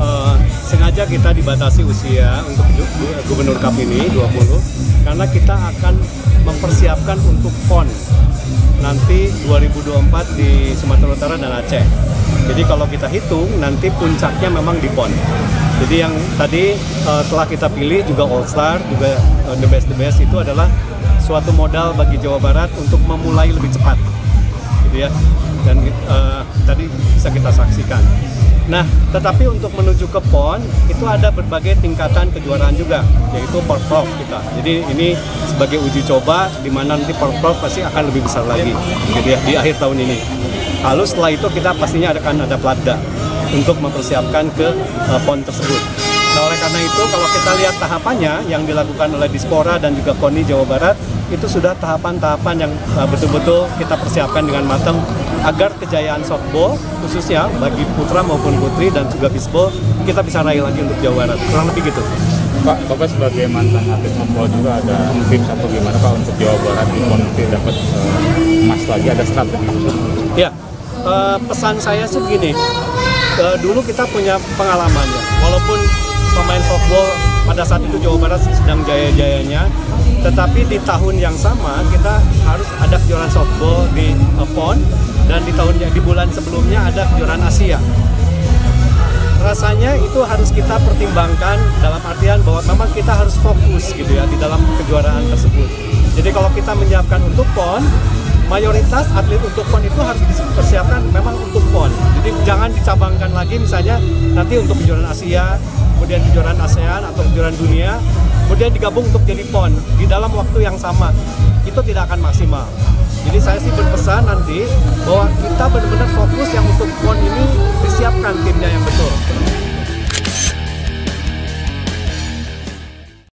uh, sengaja kita dibatasi usia untuk Gubernur Cup ini 20 karena kita akan mempersiapkan untuk PON nanti 2024 di Sumatera Utara dan Aceh. Jadi kalau kita hitung nanti puncaknya memang di PON. Jadi yang tadi uh, telah kita pilih juga All Star, juga uh, the best the best itu adalah suatu modal bagi Jawa Barat untuk memulai lebih cepat, gitu ya. Dan uh, bisa kita saksikan. Nah, tetapi untuk menuju ke PON itu ada berbagai tingkatan kejuaraan juga, yaitu Porprov kita. Jadi ini sebagai uji coba di mana nanti Porprov pasti akan lebih besar lagi, gitu ya, di akhir tahun ini. Lalu setelah itu kita pastinya akan ada platda untuk mempersiapkan ke uh, PON tersebut. Nah, oleh karena itu kalau kita lihat tahapannya yang dilakukan oleh Dispora dan juga KONI Jawa Barat itu sudah tahapan-tahapan yang uh, betul-betul kita persiapkan dengan matang agar kejayaan softball khususnya bagi putra maupun putri dan juga bisbol kita bisa raih lagi untuk Jawa Barat. Kurang lebih gitu. Pak, Bapak sebagai mantan atlet softball juga ada tips atau gimana Pak untuk Jawa Barat di PON dapat uh, emas lagi ada strategi? Ya, uh, pesan saya sih begini uh, dulu kita punya pengalaman ya walaupun pemain softball pada saat itu Jawa Barat sedang jaya-jayanya tetapi di tahun yang sama kita harus ada kejuaraan softball di uh, PON dan di tahun di bulan sebelumnya ada kejuaraan Asia rasanya itu harus kita pertimbangkan dalam artian bahwa memang kita harus fokus gitu ya di dalam kejuaraan tersebut. Jadi kalau kita menyiapkan untuk PON, mayoritas atlet untuk PON itu harus dipersiapkan memang untuk PON. Jadi jangan dicabangkan lagi misalnya nanti untuk kejuaraan Asia, kemudian kejuaraan ASEAN atau kejuaraan dunia, kemudian digabung untuk jadi PON di dalam waktu yang sama. Itu tidak akan maksimal. Jadi saya sih berpesan nanti bahwa kita benar-benar fokus yang untuk PON ini disiapkan timnya yang betul.